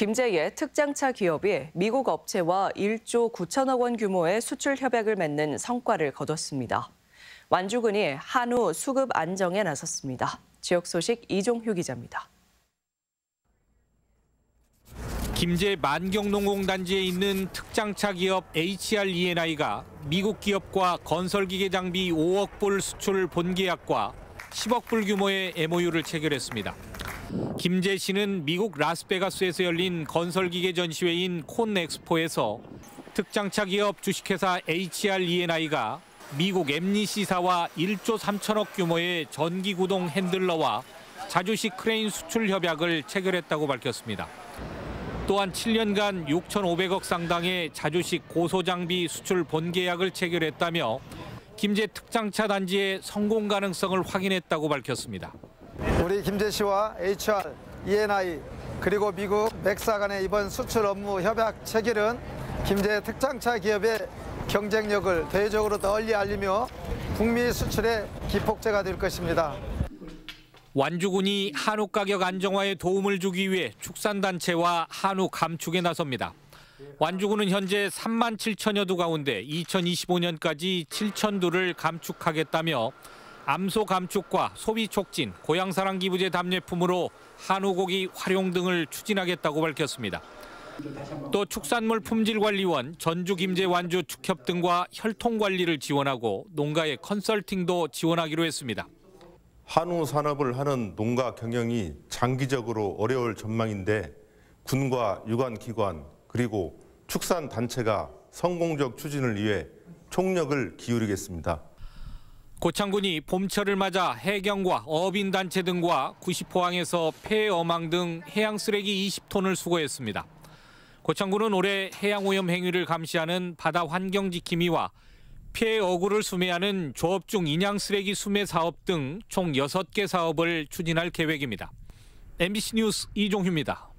김제의 특장차 기업이 미국 업체와 1조 9천억 원 규모의 수출 협약을 맺는 성과를 거뒀습니다. 완주군이 한우 수급 안정에 나섰습니다. 지역 소식 이종휴 기자입니다. 김제 만경농공단지에 있는 특장차 기업 HRENI가 미국 기업과 건설기계 장비 5억 불 수출 본계약과 10억 불 규모의 MOU를 체결했습니다. 김제시는 미국 라스베가스에서 열린 건설기계 전시회인 콘엑스포에서 특장차 기업 주식회사 HR E&I가 미국 엠니시사와 1조 3천억 규모의 전기구동 핸들러와 자주식 크레인 수출 협약을 체결했다고 밝혔습니다. 또한 7년간 6,500억 상당의 자주식 고소장비 수출 본계약을 체결했다며 김제 특장차 단지의 성공 가능성을 확인했다고 밝혔습니다. 우리 김제시와 HR, ENI 그리고 미국 맥사 간의 이번 수출 업무 협약 체결은 김제 특장차 기업의 경쟁력을 대외적으로 널리 알리며 북미 수출의 기폭제가 될 것입니다. 완주군이 한우 가격 안정화에 도움을 주기 위해 축산단체와 한우 감축에 나섭니다. 완주군은 현재 3만 7천여 두 가운데 2025년까지 7천 두를 감축하겠다며 암소 감축과 소비 촉진, 고향사랑 기부제 답례품으로 한우고기 활용 등을 추진하겠다고 밝혔습니다. 또 축산물 품질관리원, 전주 김제 완주 축협 등과 혈통 관리를 지원하고 농가의 컨설팅도 지원하기로 했습니다. 한우 산업을 하는 농가 경영이 장기적으로 어려울 전망인데 군과 유관 기관 그리고 축산 단체가 성공적 추진을 위해 총력을 기울이겠습니다. 고창군이 봄철을 맞아 해경과 어민단체 등과 90포항에서 폐어망 등 해양 쓰레기 20톤을 수거했습니다. 고창군은 올해 해양오염 행위를 감시하는 바다 환경지킴이와 피해 어구를 수매하는 조업중 인양 쓰레기 수매 사업 등 총 6개 사업을 추진할 계획입니다. MBC 뉴스 이종휴입니다.